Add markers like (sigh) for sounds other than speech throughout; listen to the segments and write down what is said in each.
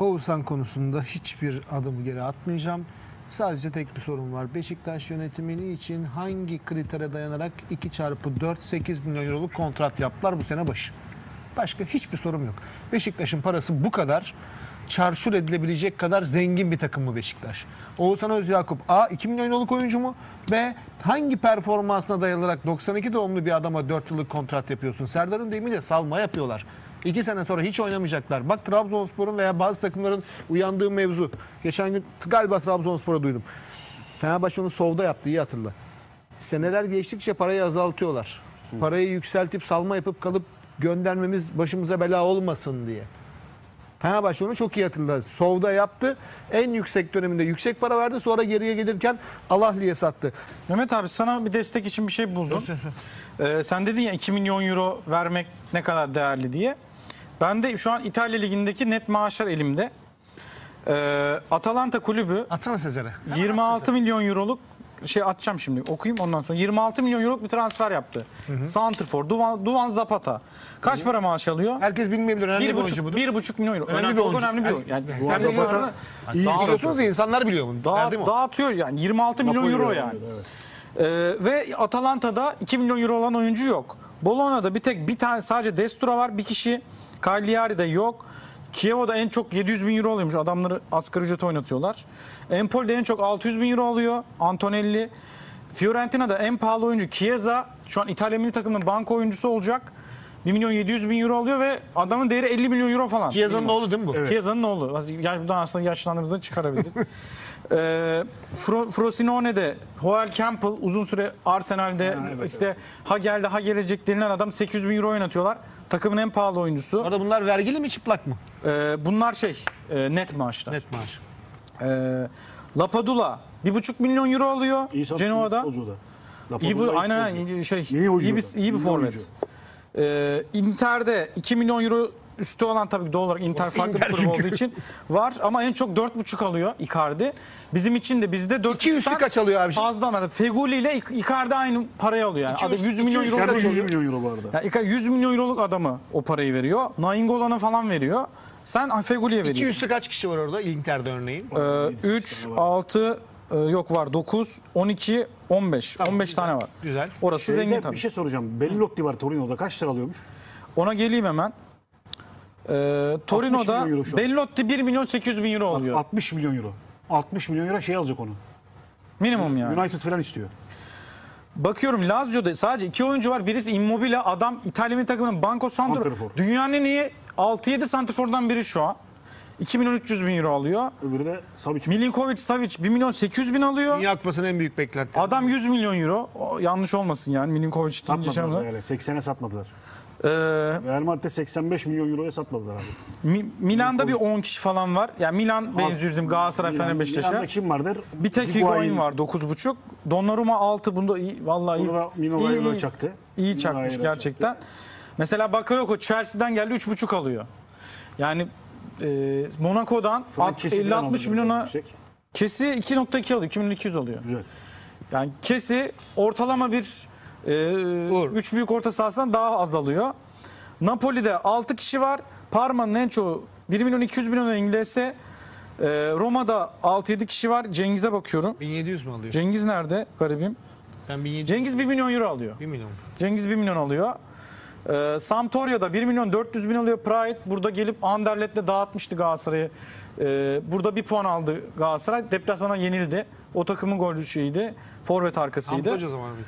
Oğuzhan konusunda hiçbir adım geri atmayacağım. Sadece tek bir sorun var. Beşiktaş yönetimi için hangi kritere dayanarak 2 çarpı 4 8 milyon euroluk kontrat yaptılar bu sene başı? Başka hiçbir sorum yok. Beşiktaş'ın parası bu kadar çarşur edilebilecek kadar zengin bir takım mı Beşiktaş? Oğuzhan Özyakup A 2 milyon euroluk oyuncu mu? B hangi performansına dayanarak 92 doğumlu bir adama 4 yıllık kontrat yapıyorsun? Serdar'ın deyimiyle salma yapıyorlar. 2 sene sonra hiç oynamayacaklar. Bak Trabzonspor'un veya bazı takımların uyandığı mevzu. Geçen gün galiba Trabzonspor'a duydum. Fenerbahçe onu Sov'da yaptı iyi hatırla. Seneler geçtikçe parayı azaltıyorlar. Parayı yükseltip salma yapıp kalıp göndermemiz başımıza bela olmasın diye. Fenerbahçe onu çok iyi hatırladı. Sov'da yaptı. En yüksek döneminde yüksek para verdi. Sonra geriye gelirken Alahli'ye sattı. Mehmet abi sana bir destek için bir şey buldum. Ee, sen dedin ya 2 milyon euro vermek ne kadar değerli diye. Ben de şu an İtalya Ligi'ndeki net maaşlar elimde. Ee, Atalanta kulübü Atsana Sezer'e. 26 milyon euroluk şey atacağım şimdi okuyayım ondan sonra 26 milyon euroluk bir transfer yaptı. Santrfor, Duvan, Duvan Zapata. Kaç para maaş alıyor? Herkes bilmeyebilir. Önemli bir, Bir oyuncu buçuk, bir buçuk milyon euro. Önemli bir çok oyuncu. önemli bir oyuncu. Yani Sen sen biliyorsun. biliyorsun. İyi Dağ- biliyorsunuz ya insanlar biliyor bunu. Dağ, o? dağıtıyor yani 26 milyon euro yani. Ee, ve Atalanta'da 2 milyon euro olan oyuncu yok. Bologna'da bir tek bir tane sadece Destura var bir kişi. Cagliari'de yok. Kievo'da en çok 700 bin euro alıyormuş. Adamları asgari ücret oynatıyorlar. Empoli'de en çok 600 bin euro alıyor. Antonelli. Fiorentina'da en pahalı oyuncu Chiesa. Şu an İtalya milli takımının banka oyuncusu olacak. 1 milyon 700 bin euro alıyor ve adamın değeri 50 milyon euro falan. Chiesa'nın oğlu değil mi bu? Chiesa'nın oğlu. Yani buradan aslında yaşlandığımızda çıkarabiliriz. (laughs) ee, Fro, Frosinone'de Joel Campbell uzun süre Arsenal'de evet, işte ha geldi ha gelecek denilen adam 800 bin euro oynatıyorlar. Takımın en pahalı oyuncusu. Orada bunlar vergili mi çıplak mı? Ee, bunlar şey e, net maaşlar. Net maaş. Ee, Lapadula 1,5 milyon euro alıyor İyi sat- Genoa'da. futbolcu da. İyi iyi aynen şey İyi oyuncu iyi bir, iyi bir forvet. Ee, Inter'de 2 milyon euro üstü olan tabii ki doğal olarak Inter farklı Inter bir kulüp çünkü. olduğu için var ama en çok 4,5 alıyor Icardi. Bizim için de bizde 4,5 İki üstü kaç alıyor abi? Fazla ama Feguli ile Icardi aynı parayı alıyor yani. İki Adı üstü- 100 iki milyon üstü euro. Icardi kaç 100 oluyor? milyon euro bu arada. Ya Icardi 100 milyon euroluk adamı o parayı veriyor. Nainggolan'a falan veriyor. Sen Feguli'ye İki veriyorsun. üstü kaç kişi var orada Inter'de örneğin? Ee, 3, 6, e, yok var 9, 12, 15. 15 tane var. Güzel. Orası Şeyde zengin tabii. bir şey soracağım. Bellotti var Torino'da kaç lira alıyormuş? Ona geleyim hemen. Ee, Torino'da. Bellotti 1 milyon 800 bin euro alıyor. 60 milyon euro. 60 milyon euro şey alacak onu. Minimum yani. United falan istiyor. Bakıyorum Lazio'da sadece iki oyuncu var. Birisi Immobile adam İtalya milli takımının Banco. Santrafor. Dünyanın en iyi 6-7 santrfordan biri şu an. 2 milyon 300 bin euro alıyor. Öbürü de Savic. Milinkovic Savic 1 milyon 800 bin alıyor. Dünya Kupası'nın en büyük beklenti. Adam 100 milyon euro. O, yanlış olmasın yani Milinkovic deyince şey Satmadılar yani. 80'e satmadılar. Ee, Real Madrid'de 85 milyon euroya satmadılar abi. Mi- Milan'da bir 10 kişi falan var. Yani Milan benziyor bizim Galatasaray Milan- Fener Beşiktaş'a. Milan'da kim vardır? Bir tek Higuain var 9.5. Donnarumma 6 bunda iyi vallahi iyi. Bunu da Mino iyi, Raiola iyi. çaktı. İyi Mino çakmış Raiola gerçekten. Mesela Bakayoko Chelsea'den geldi 3.5 alıyor. Yani e, Monaco'dan Frankesi falan 50-60 aldı milyona yüksek. kesi 2.2 alıyor. 2200 alıyor. Güzel. Yani kesi ortalama bir Uğur. 3 büyük orta sahasından daha az alıyor. Napoli'de 6 kişi var. Parma'nın en çoğu 1 milyon 200 milyon İngilizse. E, Roma'da 6-7 kişi var. Cengiz'e bakıyorum. 1700 mi alıyor? Cengiz nerede garibim? Ben 1700. Cengiz 1 milyon euro alıyor. 1 milyon. Cengiz 1 milyon alıyor. Ee, Sampdoria'da 1 milyon 400 bin alıyor. Pride burada gelip Anderlet'le dağıtmıştı Galatasaray'ı. Ee, burada bir puan aldı Galatasaray. Deplasmana yenildi. O takımın golcüsüydü. Forvet arkasıydı. O zaman. bir.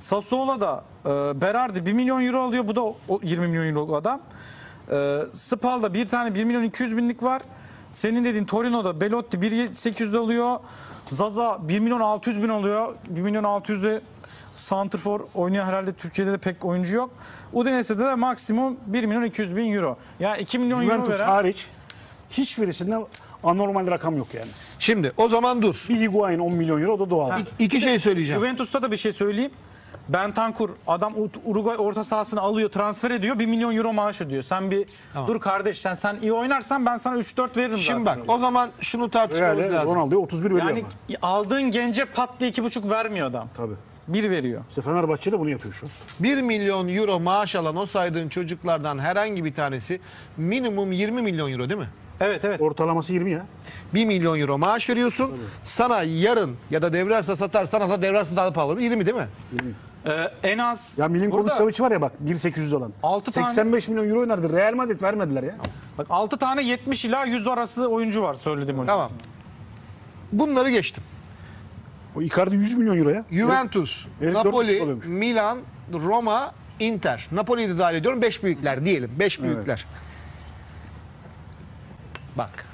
Sassuolo'da e, Berardi 1 milyon euro alıyor. Bu da o 20 milyon euro adam. E, Spal'da bir tane 1 milyon 200 binlik var. Senin dediğin Torino'da Belotti 1 800 alıyor. Zaza 1 milyon 600 bin alıyor. 1 milyon 600 de Santrfor oynayan herhalde Türkiye'de de pek oyuncu yok. Udinese'de de maksimum 1 milyon 200 bin euro. Yani 2 milyon euro Juventus veren hariç hiçbirisinde anormal rakam yok yani. Şimdi o zaman dur. Bir Higuain 10 milyon euro o da doğal. İki şey söyleyeceğim. Juventus'ta da bir şey söyleyeyim. Bentancur adam Uruguay orta sahasını alıyor, transfer ediyor. 1 milyon euro maaş ödüyor. Sen bir dur kardeş sen sen iyi oynarsan ben sana 3-4 veririm Şimdi zaten. bak o zaman şunu tartışmamız Yani lazım. Ronaldo'ya 31 veriyor Yani ama. aldığın gence pat diye 2,5 vermiyor adam. Tabii. Bir veriyor. İşte Fenerbahçe de bunu yapıyor şu. an. 1 milyon euro maaş alan o saydığın çocuklardan herhangi bir tanesi minimum 20 milyon euro değil mi? Evet evet. Ortalaması 20 ya. 1 milyon euro maaş veriyorsun. Sana yarın ya da devre arası satar sana da devre arası daha pahalı. 20 değil mi? 20. Ee, en az Ya Milinkovic Burada- Savic var ya bak 1.800 olan. Altı tane- 85 milyon euro oynadı. Real Madrid vermediler ya. Bak 6 tane 70 ila 100 arası oyuncu var söylediğim hocam. Tamam. Bunları geçtim. O Icardi 100 milyon euro ya. Juventus, Evet, Napoli. Milan, Roma, Inter. Napoli'yi de dahil ediyorum. 5 büyükler diyelim. 5 büyükler. Bak.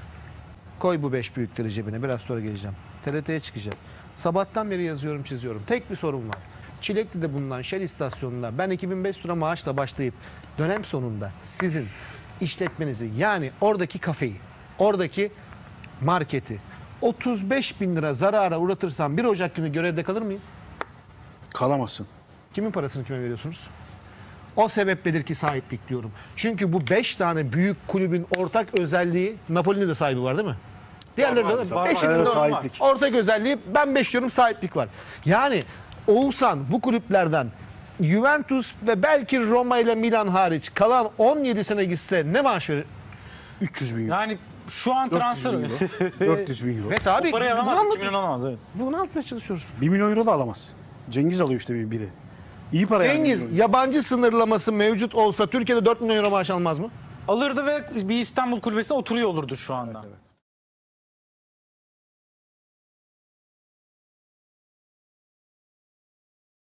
Koy bu 5 büyükleri cebine. Biraz sonra geleceğim. TRT'ye çıkacağım. Sabahtan beri yazıyorum çiziyorum. Tek bir sorun var. Çilekli'de bulunan Shell istasyonunda ben 2500 lira maaşla başlayıp dönem sonunda sizin işletmenizi yani oradaki kafeyi, oradaki marketi 35 bin lira zarara uğratırsam 1 Ocak günü görevde kalır mıyım? Kalamazsın. Kimin parasını kime veriyorsunuz? O sebepledir ki sahiplik diyorum. Çünkü bu 5 tane büyük kulübün ortak özelliği Napoli'nin de sahibi var değil mi? Diğerleri de var, Beşinin de sahiplik. ortak özelliği ben 5 diyorum sahiplik var. Yani Oğuzhan bu kulüplerden Juventus ve belki Roma ile Milan hariç kalan 17 sene gitse ne maaş verir? 300 bin euro. Yani şu an 400 transfer (laughs) bin euro. 400 bin euro. Evet abi. parayı bunu, alamaz. 2 anlat, milyon alamaz evet. bunu anlatmaya çalışıyoruz. 1 milyon euro da alamaz. Cengiz alıyor işte bir- biri. İyi para yani. Cengiz milyon. yabancı sınırlaması mevcut olsa Türkiye'de 4 milyon euro maaş almaz mı? Alırdı ve bir İstanbul kulübesine oturuyor olurdu şu anda.